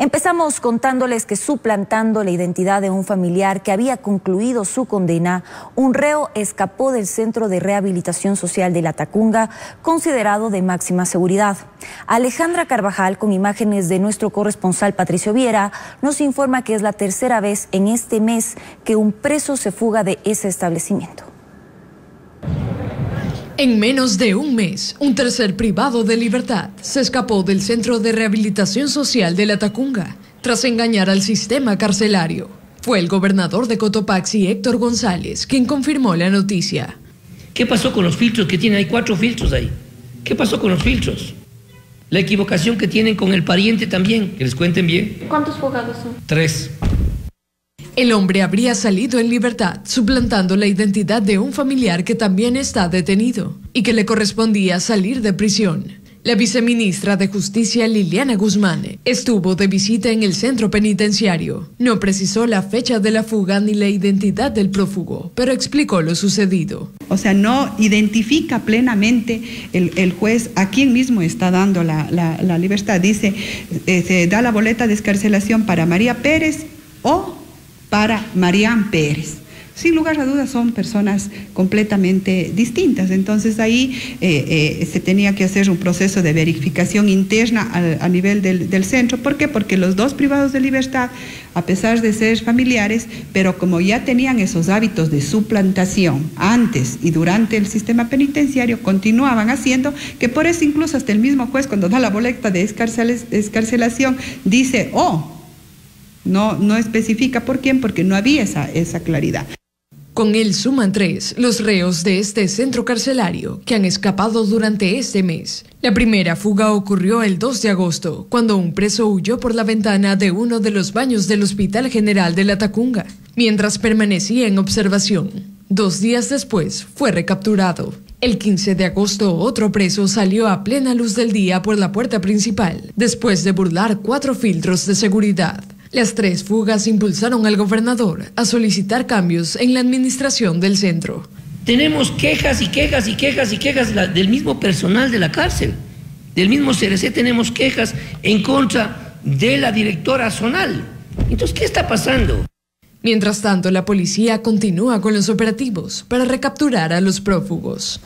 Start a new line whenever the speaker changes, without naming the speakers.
Empezamos contándoles que suplantando la identidad de un familiar que había concluido su condena, un reo escapó del Centro de Rehabilitación Social de La Tacunga, considerado de máxima seguridad. Alejandra Carvajal, con imágenes de nuestro corresponsal Patricio Viera, nos informa que es la tercera vez en este mes que un preso se fuga de ese establecimiento.
En menos de un mes, un tercer privado de libertad se escapó del Centro de Rehabilitación Social de La Tacunga tras engañar al sistema carcelario. Fue el gobernador de Cotopaxi, Héctor González, quien confirmó la noticia.
¿Qué pasó con los filtros que tienen? Hay cuatro filtros ahí. ¿Qué pasó con los filtros? La equivocación que tienen con el pariente también, que les cuenten bien.
¿Cuántos fugados son?
Tres.
El hombre habría salido en libertad, suplantando la identidad de un familiar que también está detenido y que le correspondía salir de prisión. La viceministra de Justicia Liliana Guzmán estuvo de visita en el centro penitenciario. No precisó la fecha de la fuga ni la identidad del prófugo, pero explicó lo sucedido.
O sea, no identifica plenamente el, juez a quién mismo está dando la, libertad. Dice, eh, se da la boleta de escarcelación para María Pérez o para Marián Pérez. Sin lugar a dudas son personas completamente distintas. Entonces ahí eh, eh, se tenía que hacer un proceso de verificación interna a, nivel del, centro. ¿Por qué? Porque los dos privados de libertad, a pesar de ser familiares, pero como ya tenían esos hábitos de suplantación antes y durante el sistema penitenciario, continuaban haciendo que por eso incluso hasta el mismo juez cuando da la boleta de escarcelación dice, oh, no, no especifica por quién, porque no había esa, esa claridad.
Con él suman tres los reos de este centro carcelario que han escapado durante este mes. La primera fuga ocurrió el 2 de agosto, cuando un preso huyó por la ventana de uno de los baños del Hospital General de la Tacunga, mientras permanecía en observación. Dos días después fue recapturado. El 15 de agosto otro preso salió a plena luz del día por la puerta principal, después de burlar cuatro filtros de seguridad. Las tres fugas impulsaron al gobernador a solicitar cambios en la administración del centro.
Tenemos quejas y quejas y quejas y quejas del mismo personal de la cárcel, del mismo CRC tenemos quejas en contra de la directora zonal. Entonces, ¿qué está pasando?
Mientras tanto, la policía continúa con los operativos para recapturar a los prófugos.